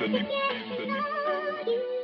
Denis.